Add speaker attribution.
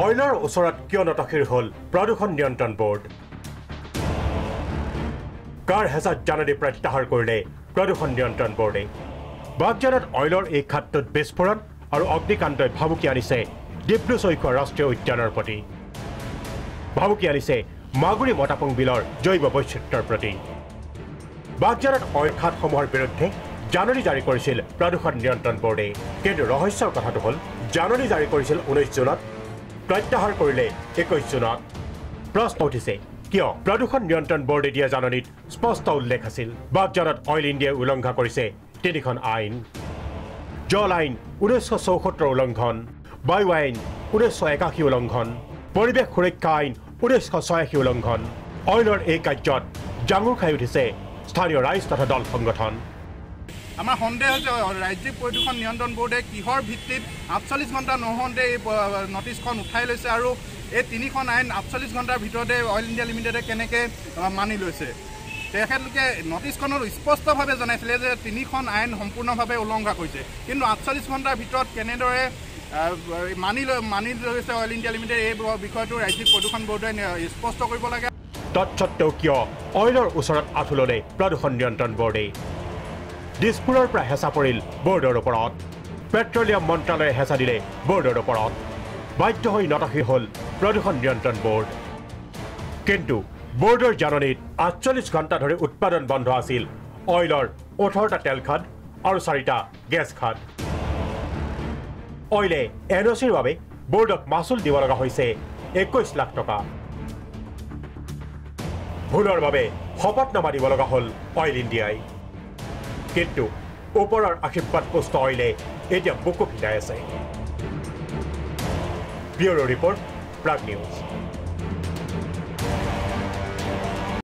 Speaker 1: অইলৰ ওচৰত কিয় নতশিৰ হ'ল প্ৰদূষণ নিয়ন্ত্ৰণ বৰ্ড? কাৰ হেঁচাত জাননী প্ৰত্যাহাৰ কৰিলে প্ৰদূষণ নিয়ন্ত্ৰণ বৰ্ডে? বাগজানত অইলৰ এই খাতটোত বিস্ফোৰণ আৰু অগ্নিকাণ্ডই ভাবুকি আনিছে ডিব্ৰু চৈখোৱা ৰাষ্ট্ৰীয় উদ্যানৰ প্ৰতি। ভাবুকি আনিছে মাগুৰী মতাপুং বিলৰ জৈৱ বৈচিত্ৰ্যৰ প্ৰতি। বাগজানত অইল খাতসমূহৰ বিৰুদ্ধে জাননী জাৰি কৰিছিল প্ৰদূষণ নিয়ন্ত্ৰণ বৰ্ডে। কিন্তু ৰহস্যৰ কথাটো হ'ল জাননী জাৰি কৰিছিল ঊনৈছ জুনত প্ৰত্যাহাৰ কৰিলে একৈছ জুনত। প্ৰশ্ন উঠিছে কিয় প্ৰদূষণ নিয়ন্ত্ৰণ বৰ্ডে দিয়া জাননীত স্পষ্ট উল্লেখ আছিল? বাগজানত অইল ইণ্ডিয়াই উলংঘা কৰিছে তিনিখন আইন। জল আইন ঊনৈছশ চৌসত্তৰ উলংঘন। বায়ু আইন ঊনৈছশ একাশী উলংঘন। পৰিৱেশ সুৰক্ষা আইন ঊনৈছশ ছয়াশী উলংঘন। অইলৰ এই কাৰ্যত জাঙুৰ খাই উঠিছে স্থানীয় ৰাইজ তথা দল সংগঠন।
Speaker 2: আমাৰ সন্দেহ হৈছে ৰাজ্যিক প্ৰদূষণ নিয়ন্ত্ৰণ বোৰ্ডে কিহৰ ভিত্তিত আঠচল্লিছ ঘণ্টা নহওঁতে এই নটিচখন উঠাই লৈছে আৰু এই তিনিখন আইন আঠচল্লিছ ঘণ্টাৰ ভিতৰতে অইল ইণ্ডিয়া লিমিটেডে কেনেকৈ মানি লৈছে। তেখেতলোকে নটিচখনত স্পষ্টভাৱে জনাইছিলে যে তিনিখন আইন সম্পূৰ্ণভাৱে উলংঘা কৰিছে। কিন্তু আঠচল্লিছ ঘণ্টাৰ ভিতৰত কেনেদৰে মানি লৈ মানি লৈছে অইল ইণ্ডিয়া লিমিটেড এই বিষয়টো ৰাজ্যিক প্ৰদূষণ বোৰ্ডে স্পষ্ট কৰিব লাগে।
Speaker 1: তৎসত্বেও কিয়? অইলৰ ওচৰত আঁঠু ল'লে প্ৰদূষণ নিয়ন্ত্ৰণ বৰ্ডে। দিছপুৰৰ পৰা হেঁচা পৰিল বৰ্ডৰ ওপৰত। পেট্ৰলিয়াম মন্ত্ৰালয়ে হেঁচা দিলে বৰ্ডৰ ওপৰত। বাধ্য হৈ নতশী হ'ল প্ৰদূষণ নিয়ন্ত্ৰণ বৰ্ড। কিন্তু বৰ্ডৰ জাননীত আঠচল্লিছ ঘণ্টা ধৰি উৎপাদন বন্ধ আছিল। অইলৰ ওঠৰটা তেল খাদ আৰু চাৰিটা গেছ খাদ। অইলে এন অ' চিৰ বাবে বৰ্ডক মাচুল দিব লগা হৈছে একৈছ লাখ টকা। ভুলৰ বাবে শপতনামা দিব লগা হ'ল অইল ইণ্ডিয়াই। কিন্তু ওপৰৰ আশীৰ্বাদ পুষ্ট অইলে। এতিয়া বুকু ফিটাই আছে। Bureau' report Prag news.